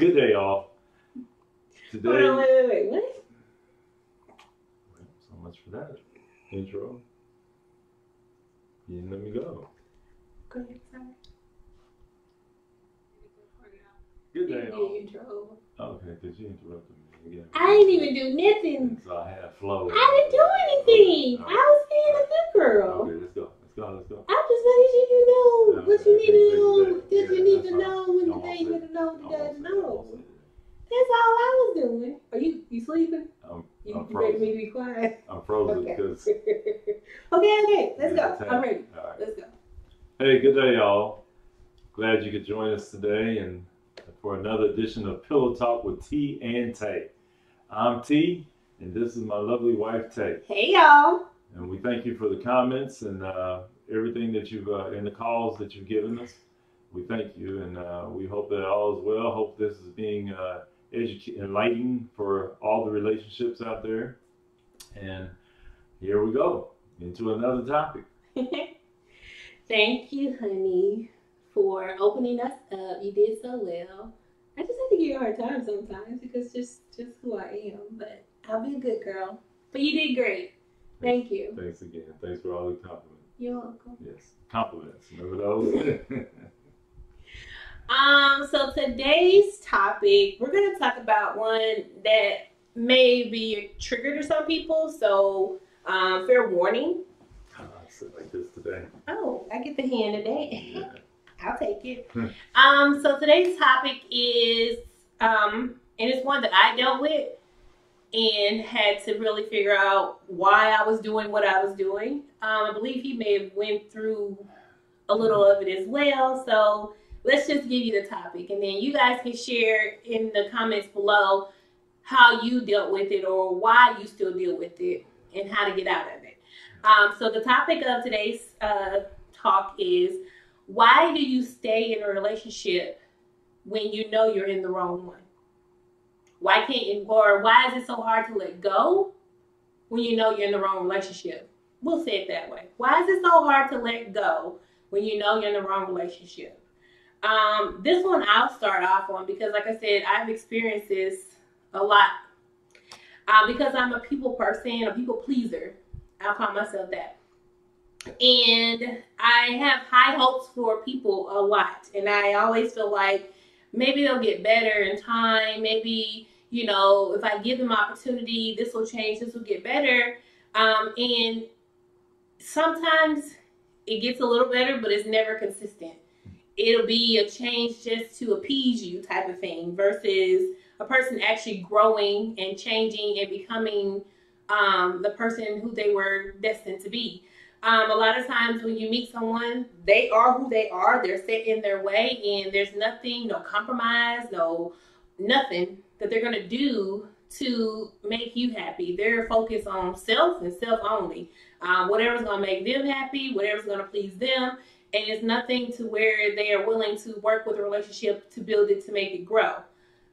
Good day, y'all. Today, on, wait, wait, wait. What? so much for that intro. You didn't let me go. Go ahead, sorry. Good day, y'all. intro. Okay, because you interrupted me again. I didn't even do nothing. So I had flow. I didn't do anything. I was being a good girl. Okay, let's go. Let's go. Let's go. I'm just sure you know Yeah, what you need to know, that. you need that's to know, when the things you need to know, I you won't gotta say that. I know. That's all I was doing. Are you you sleeping? I'm, You, I'm you ready me to be quiet? I'm frozen Okay. because. okay, okay, let's go. Yeah, I'm ready. All right. Let's go. Hey, good day, y'all. Glad you could join us today and for another edition of Pillow Talk with T and Tay. I'm T, and this is my lovely wife Tay. Hey y'all. And we thank you for the comments and uh, everything that you've uh, and the calls that you've given us. We thank you, and uh, we hope that all is well. Hope this is being uh, educa- enlightening for all the relationships out there. And here we go into another topic. Thank you, honey, for opening us up. You did so well. I just have to give you a hard time sometimes because just just who I am. But I'll be a good girl. But you did great. Thank you. Thanks again. Thanks for all the compliments. You're welcome. Yes, compliments. Remember those? Um, so today's topic, we're gonna talk about one that may be triggered to some people. So, um, fair warning. I sit like this today. Oh, I get the hand today. Yeah. I'll take it. Hmm. um, so today's topic is, um, and it's one that I dealt with and had to really figure out why I was doing what I was doing. Um, I believe he may have went through a little of it as well. So let's just give you the topic, and then you guys can share in the comments below how you dealt with it or why you still deal with it and how to get out of it. Um, so the topic of today's uh, talk is why do you stay in a relationship when you know you're in the wrong one? Why can't you, or why is it so hard to let go when you know you're in the wrong relationship? We'll say it that way. Why is it so hard to let go when you know you're in the wrong relationship? Um, this one I'll start off on because, like I said, I've experienced this a lot. Uh, because I'm a people person, a people pleaser. I'll call myself that and I have high hopes for people a lot. And I always feel like maybe they'll get better in time. Maybe, you know, if I give them opportunity, this will change, this will get better. Um, and sometimes it gets a little better, but it's never consistent. It'll be a change just to appease you type of thing versus a person actually growing and changing and becoming um, the person who they were destined to be. Um, a lot of times when you meet someone, they are who they are. They're set in their way, and there's nothing, no compromise, no nothing that they're gonna do to make you happy. They're focused on self and self only. Um, whatever's gonna make them happy, whatever's gonna please them, and it's nothing to where they are willing to work with a relationship to build it to make it grow.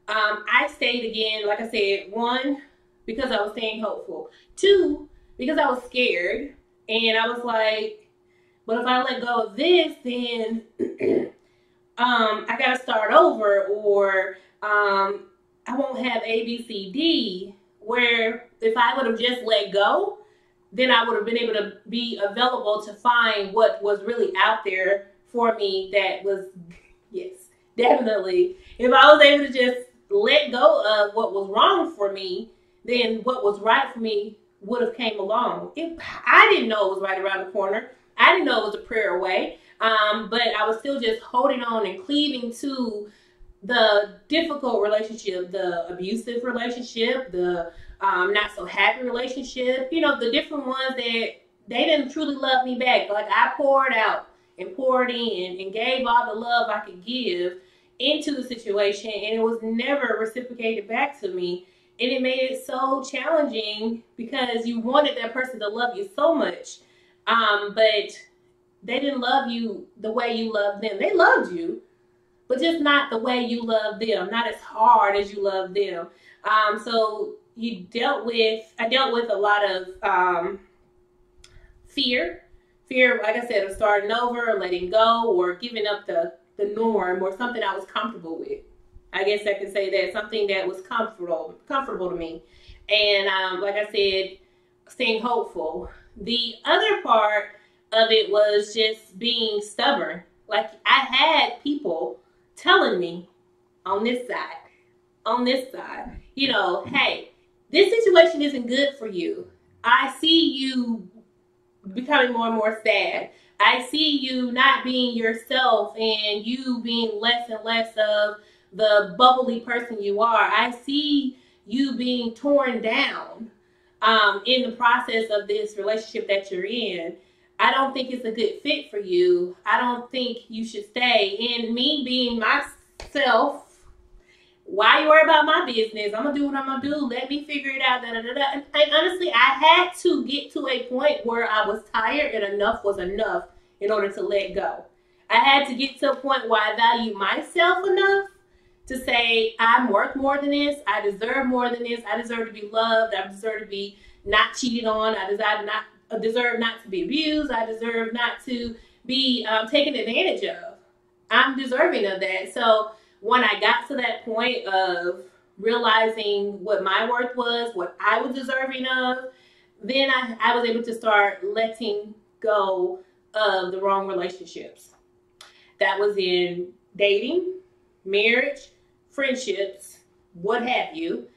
Um, I stayed again, like I said, one because I was staying hopeful. Two because I was scared and I was like, but if I let go of this, then um, I got to start over, or um, I won't have A, B, C, D. Where if I would have just let go, then I would have been able to be available to find what was really out there for me that was, yes, definitely. If I was able to just let go of what was wrong for me, then what was right for me would have came along. If I didn't know it was right around the corner, I didn't know it was a prayer away. Um, but I was still just holding on and cleaving to the difficult relationship, the abusive relationship, the um, not so happy relationship. You know, the different ones that they didn't truly love me back. Like I poured out and poured in and gave all the love I could give into the situation, and it was never reciprocated back to me and it made it so challenging because you wanted that person to love you so much um, but they didn't love you the way you loved them. They loved you but just not the way you love them not as hard as you love them. Um, so you dealt with i dealt with a lot of um, fear. Fear like i said of starting over or letting go or giving up the the norm or something i was comfortable with. I guess I could say that something that was comfortable comfortable to me, and um, like I said, staying hopeful. The other part of it was just being stubborn. Like I had people telling me on this side, on this side, you know, hey, this situation isn't good for you. I see you becoming more and more sad. I see you not being yourself and you being less and less of the bubbly person you are. I see you being torn down um, in the process of this relationship that you're in. I don't think it's a good fit for you. I don't think you should stay. And me being myself, why you worry about my business? I'm gonna do what I'm gonna do. Let me figure it out. Da, da, da. And, and honestly, I had to get to a point where I was tired and enough was enough in order to let go. I had to get to a point where I value myself enough to say I'm worth more than this. I deserve more than this. I deserve to be loved. I deserve to be not cheated on. I deserve not deserve not to be abused. I deserve not to be um, taken advantage of. I'm deserving of that. So when I got to that point of realizing what my worth was, what I was deserving of, then I, I was able to start letting go of the wrong relationships. That was in dating, marriage, friendships, what have you.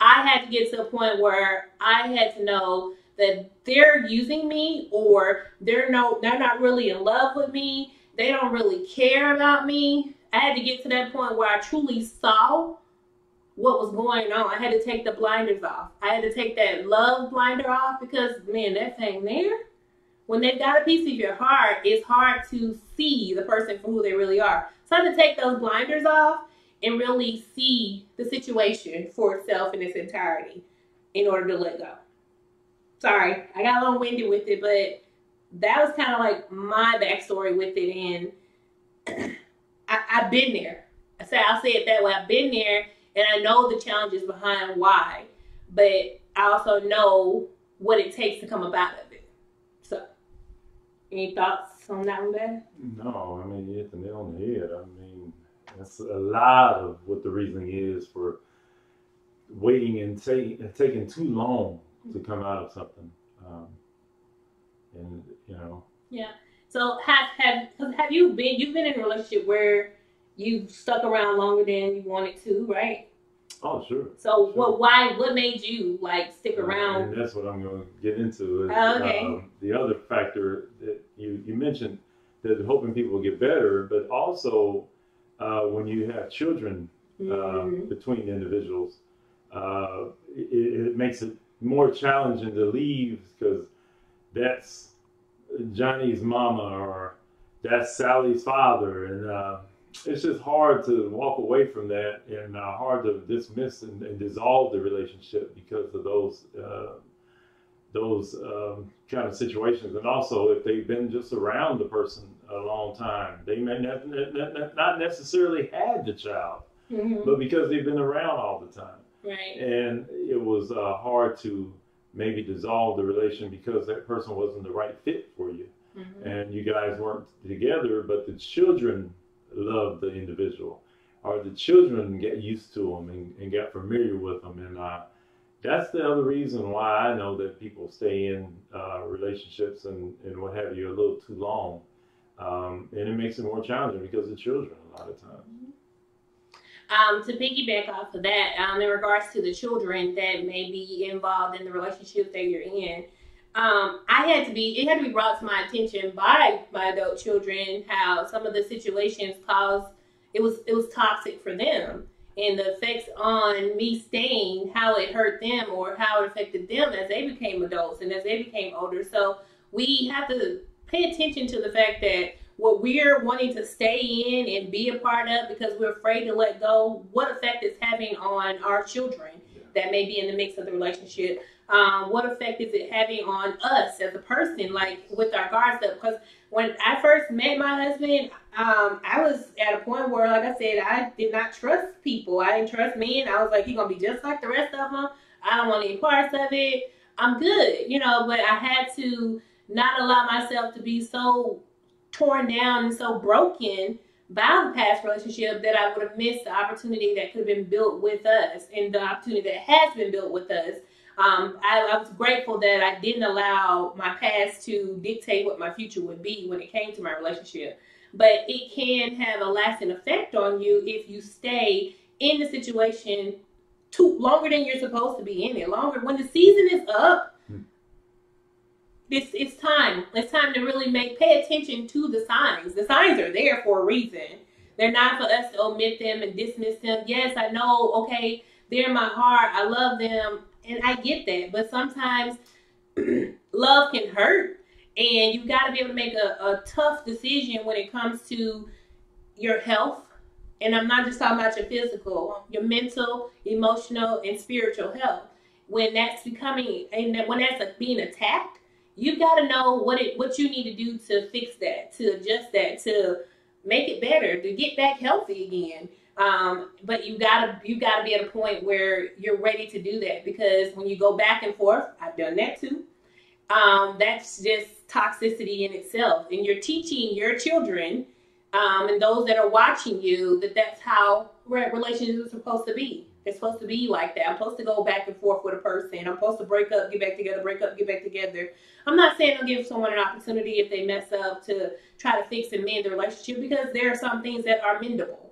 I had to get to a point where I had to know that they're using me or they're no they're not really in love with me. They don't really care about me. I had to get to that point where I truly saw what was going on. I had to take the blinders off. I had to take that love blinder off because man, that thing there, when they've got a piece of your heart, it's hard to see the person for who they really are. So I had to take those blinders off and really see the situation for itself in its entirety in order to let go. Sorry, I got a little winded with it, but that was kind of like my backstory with it. And I, have been there. I say I'll say it that way. I've been there, and I know the challenges behind why, but I also know what it takes to come about of it. So, any thoughts on that one, Ben? No, I mean you hit the nail on the head. I mean that's a lot of what the reasoning is for waiting and taking taking too long to come out of something. Um, and you know. Yeah. So have have have you been you've been in a relationship where you've stuck around longer than you wanted to, right? Oh sure. So sure. what why what made you like stick around? And that's what I'm going to get into. Is, oh, okay. Um, the other factor that you you mentioned that hoping people will get better, but also uh, when you have children uh, mm-hmm. between individuals, uh, it, it makes it more challenging to leave because that's Johnny's mama or that's Sally's father, and uh, it's just hard to walk away from that and uh, hard to dismiss and, and, dissolve the relationship because of those uh, those um, kind of situations. And also, if they've been just around the person a long time, they may not, not necessarily had the child, mm-hmm. but because they've been around all the time. Right. And it was uh, hard to maybe dissolve the relation because that person wasn't the right fit for you. Mm-hmm. And you guys weren't together, but the children loved the individual, or the children get used to them and, and got familiar with them. And uh, that's the other reason why I know that people stay in uh, relationships and, and what have you a little too long. Um, and it makes it more challenging because of children a lot of times. Mm-hmm. Um, to piggyback off of that, um, in regards to the children that may be involved in the relationship that you're in, um, I had to be, it had to be brought to my attention by my adult children how some of the situations caused, it was, it was toxic for them. And the effects on me staying, how it hurt them or how it affected them as they became adults and as they became older. So we have to pay attention to the fact that what we're wanting to stay in and be a part of because we're afraid to let go, what effect it's having on our children that may be in the mix of the relationship. Um, what effect is it having on us as a person, like with our guards up? Because when I first met my husband, um, I was at a point where, like I said, I did not trust people. I didn't trust men. I was like, he's gonna be just like the rest of them. I don't want any parts of it. I'm good, you know. But I had to not allow myself to be so torn down and so broken by the past relationship that I would have missed the opportunity that could have been built with us and the opportunity that has been built with us. Um, I, I was grateful that I didn't allow my past to dictate what my future would be when it came to my relationship. But it can have a lasting effect on you if you stay in the situation too longer than you're supposed to be in it. Longer when the season is up, it's it's time. It's time to really make pay attention to the signs. The signs are there for a reason. They're not for us to omit them and dismiss them. Yes, I know. Okay, they're in my heart. I love them, and I get that. But sometimes love can hurt, and you got to be able to make a, a tough decision when it comes to your health. And I'm not just talking about your physical, your mental, emotional, and spiritual health. When that's becoming, and when that's being attacked you've got to know what it what you need to do to fix that, to adjust that, to make it better, to get back healthy again. Um, but you gotta you gotta be at a point where you're ready to do that because when you go back and forth, I've done that too. Um, that's just toxicity in itself, and you're teaching your children um, and those that are watching you that that's how relationships are supposed to be. It's supposed to be like that. I'm supposed to go back and forth with a person. I'm supposed to break up, get back together, break up, get back together. I'm not saying I'll give someone an opportunity if they mess up to try to fix and mend the relationship because there are some things that are mendable.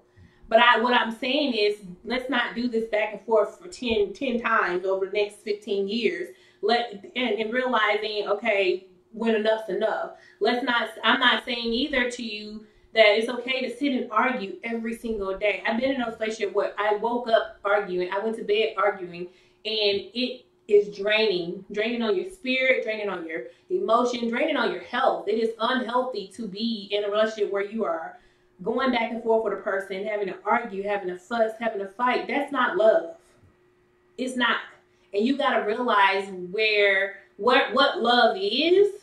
But I, what I'm saying is, let's not do this back and forth for 10, 10 times over the next 15 years. Let and, and realizing, okay, when enough's enough. Let's not. I'm not saying either to you that it's okay to sit and argue every single day. I've been in a relationship where I woke up arguing, I went to bed arguing, and it is draining, draining on your spirit, draining on your emotion, draining on your health. It is unhealthy to be in a relationship where you are going back and forth with a person, having to argue, having to fuss, having to fight. That's not love. It's not. And you got to realize where what what love is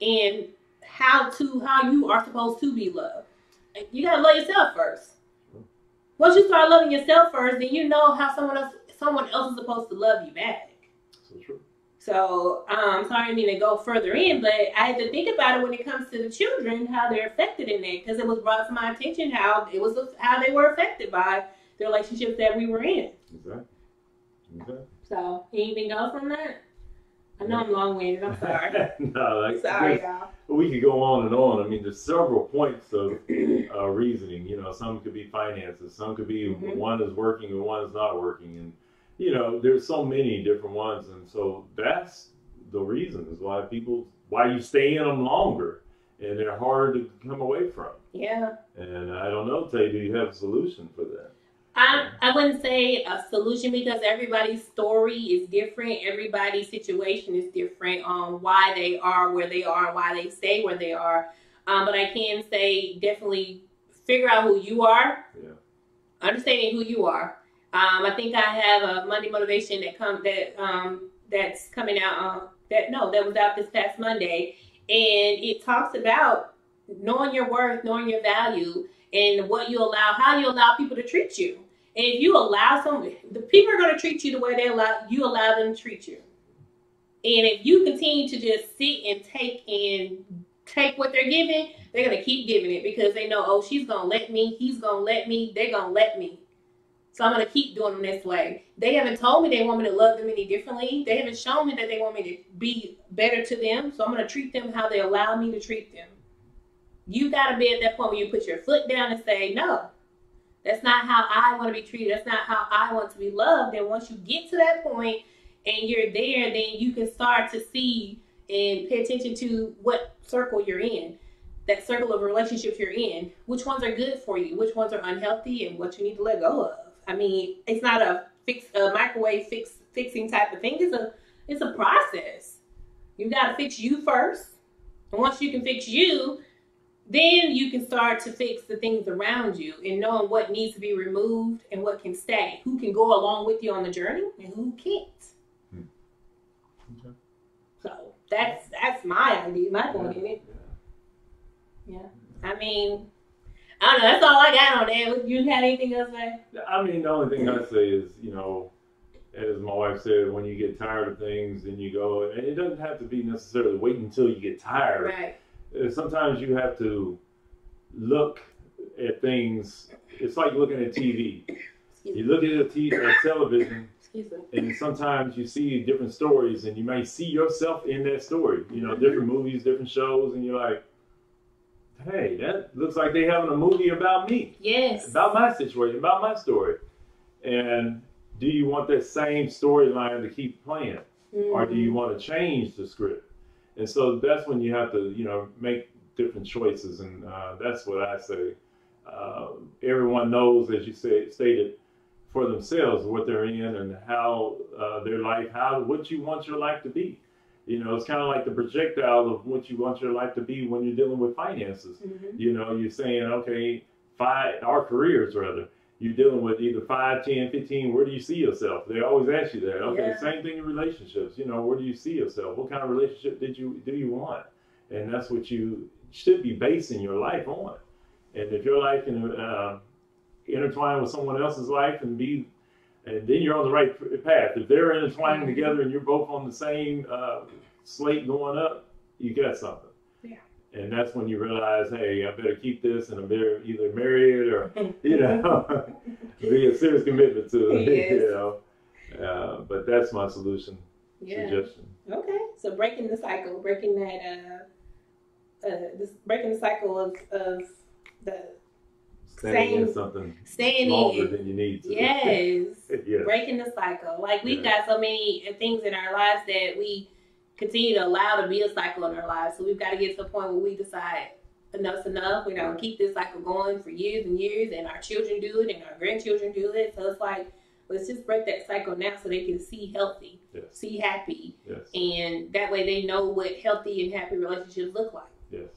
and how to how you are supposed to be loved you gotta love yourself first. Once you start loving yourself first, then you know how someone else someone else is supposed to love you back. So true. So, um, sorry, I mean to go further in, but I had to think about it when it comes to the children, how they're affected in that, because it was brought to my attention how it was how they were affected by the relationships that we were in. Exactly. Exactly. So, anything else on that? I know I'm long winded. I'm sorry. no, like, sorry, y'all. We could go on and on. I mean, there's several points of uh, reasoning. You know, some could be finances, some could be mm-hmm. one is working and one is not working, and you know, there's so many different ones, and so that's the reasons why people why you stay in them longer, and they're hard to come away from. Yeah. And I don't know, Tay, do you have a solution for that? I, I wouldn't say a solution because everybody's story is different. Everybody's situation is different on why they are where they are, and why they stay where they are. Um, but I can say definitely figure out who you are. Yeah. Understanding who you are. Um, I think I have a Monday motivation that come that um, that's coming out. Uh, that no, that was out this past Monday, and it talks about knowing your worth, knowing your value, and what you allow, how you allow people to treat you. And if you allow some, the people are going to treat you the way they allow you allow them to treat you. And if you continue to just sit and take and take what they're giving, they're going to keep giving it because they know, oh, she's going to let me, he's going to let me, they're going to let me. So I'm going to keep doing them this way. They haven't told me they want me to love them any differently. They haven't shown me that they want me to be better to them. So I'm going to treat them how they allow me to treat them. You got to be at that point where you put your foot down and say, no, that's not how I want to be treated. That's not how I want to be loved. And once you get to that point and you're there, then you can start to see and pay attention to what circle you're in, that circle of relationships you're in. Which ones are good for you? Which ones are unhealthy, and what you need to let go of. I mean, it's not a fix, a microwave fix fixing type of thing. It's a it's a process. You got to fix you first, and once you can fix you, then you can start to fix the things around you and knowing what needs to be removed and what can stay, who can go along with you on the journey and who can't. Hmm. Okay. So that's that's my idea, my point in it. Yeah. I mean, I don't know. That's all I got on that. You had anything else to say? I mean, the only thing I say is, you know, as my wife said, when you get tired of things and you go, and it doesn't have to be necessarily wait until you get tired. Right Uh, sometimes you have to look at things. It's like looking at TV. You look at a t- at television, and sometimes you see different stories, and you may see yourself in that story. You know, different movies, different shows, and you're like, "Hey, that looks like they having a movie about me." Yes. about my situation, about my story. And do you want that same storyline to keep playing, or do you want to change the script? And so that's when you have to, you know, make different choices, and uh, that's what I say. Uh, everyone knows, as you say, stated, for themselves what they're in and how uh, their life, how what you want your life to be. You know, it's kind of like the projectile of what you want your life to be when you're dealing with finances. Mhm. You know, you're saying, okay, five, our careers rather, you're dealing with either 5, 10, 15, where do you see yourself? They always ask you that. Okay, Yeah. same thing in relationships. You know, where do you see yourself? What kind of relationship did you do you want? And that's what you should be basing your life on. And if your life can uh, intertwine with someone else's life and be, and then you're on the right path. If they're intertwining together and you're both on the same uh, slate going up, you got something. And that's when you realize, hey, I better keep this, and I better either marry it or, you know, be a serious commitment to it. Yes. You know. Uh, but that's my solution Yeah. suggestion. Okay. So breaking the cycle, breaking that, uh, uh, this breaking the cycle of of the Staying in something staying longer in. than you need to. Yes. yes. breaking the cycle. Like we've Yeah. got so many things in our lives that we continue to allow to be a cycle in our lives. So we've got to get to the point where we decide enough's enough. We're not gonna keep this cycle going for years and years, and our children do it, and our grandchildren do it. So it's like let's just break that cycle now, so they can see healthy, Yes. see happy, Yes. and that way they know what healthy and happy relationships look like. Yes.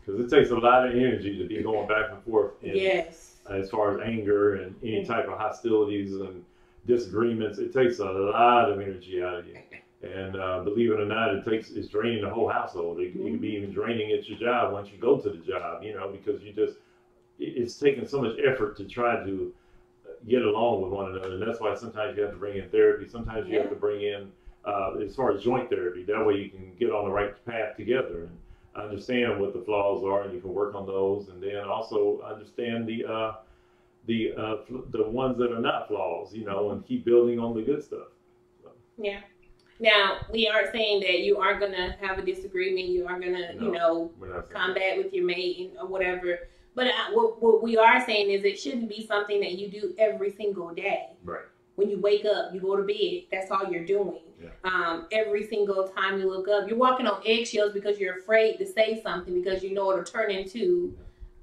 Because it takes a lot of energy to be going back and forth. in- Yes. as far as anger and any type of hostilities and disagreements, it takes a lot of energy out of you. And uh, believe it or not, it takes it's draining the whole household. It, it can be even draining at your job once you go to the job, you know, because you just it's taking so much effort to try to get along with one another. And that's why sometimes you have to bring in therapy. Sometimes you have to bring in uh, as far as joint therapy. That way you can get on the right path together and understand what the flaws are, and you can work on those. And then also understand the uh, the uh, the ones that are not flaws, you know, and keep building on the good stuff. Yeah. Now we aren't saying that you aren't gonna have a disagreement. You aren't gonna, you know, We're not saying combat with your mate or whatever. But I, what, what we are saying is it shouldn't be something that you do every single day. Right. When you wake up, you go to bed. That's all you're doing. Yeah. Um, every single time you look up, you're walking on eggshells because you're afraid to say something because you know it'll turn into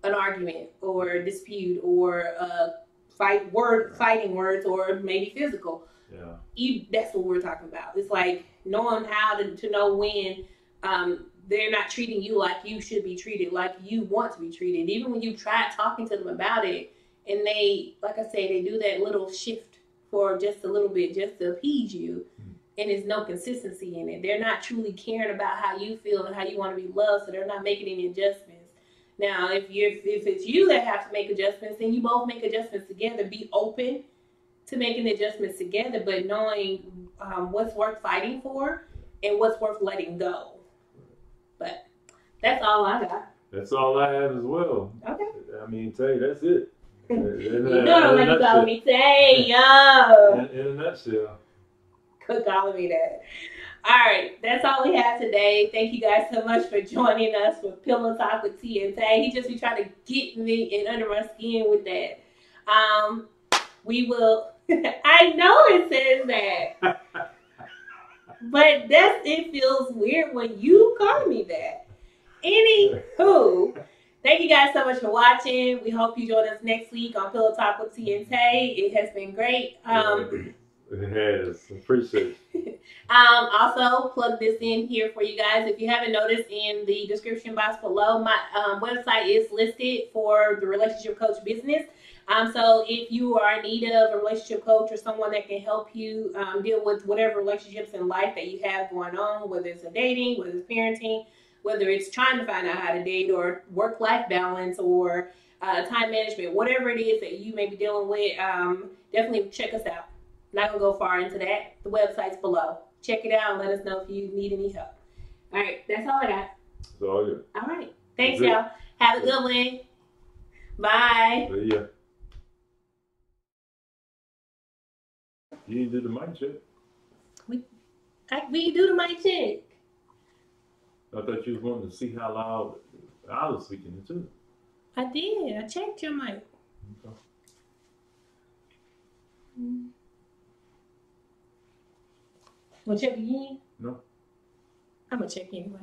an argument or a dispute or a fight word fighting words or maybe physical Yeah. you that's what we're talking about. It's like knowing how to, to know when um, they're not treating you like you should be treated, like you want to be treated. Even when you try talking to them about it, and they, like I say, they do that little shift for just a little bit, just to appease you, and there's no consistency in it. They're not truly caring about how you feel and how you want to be loved, so they're not making any adjustments. Now, if you if, if it's you that have to make adjustments, then you both make adjustments together. Be open to making adjustments together, but knowing um, what's worth fighting for and what's worth letting go. But that's all I got. That's all I have as well. Okay. I mean, you that's it. In, in, You know, don't let me nutshell. call me say, yo. In, in a nutshell. Quit calling me that. All right, that's all we have today. Thank you guys so much for joining us for Pillow Talk with T and Tay. He just be trying to get me and under my skin with that. Um, we will. I know it says that, but that's it feels weird when you call me that. Anywho, thank you guys so much for watching. We hope you join us next week on Pillow Talk with T and Tay. It has been great. Um, it has. Appreciate it. Um, also, plug this in here for you guys. If you haven't noticed, in the description box below, my um, website is listed for the relationship coach business. Um, so if you are in need of a relationship coach or someone that can help you um, deal with whatever relationships in life that you have going on, whether it's a dating, whether it's parenting, whether it's trying to find out how to date or work life balance or uh, time management, whatever it is that you may be dealing with, um, definitely check us out. Not gonna go far into that. The website's below. Check it out and let us know if you need any help. All right, that's all I got. It's all good. All right, thanks, y'all. Have a good one. Bye. But yeah. You didn't do the mic check. We, I, we do the mic check. I thought you was wanting to see how loud I was speaking it too. I did. I checked your mic. Okay. Mm. Want to check again? No. I'm gonna check anyway.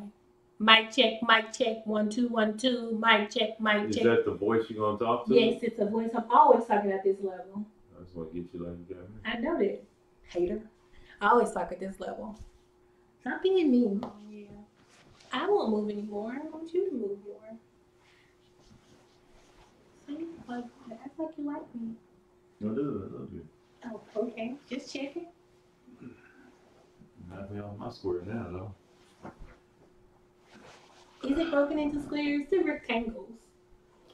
Mic check, mic check, one two one two, mic check, mic Is check. Is that the voice you're gonna talk to? Yes, it's a voice. I'm always talking at this level. I just want to get you like you got me. I know that. Hater. I always talk at this level. Stop being mean. Oh, yeah. I won't move anymore. I want you to move more. See? Like, act like you like me. No, do it. I love you. Oh, okay. Just checking. Not me on my square now though. Is it broken into squares? They're rectangles.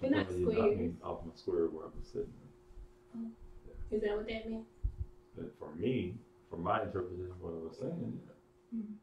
They're not Sometimes you knock squares. me off my square where I was sitting. Oh. Is that what that means? But for me, for my interpretation of what I was saying, Mhm.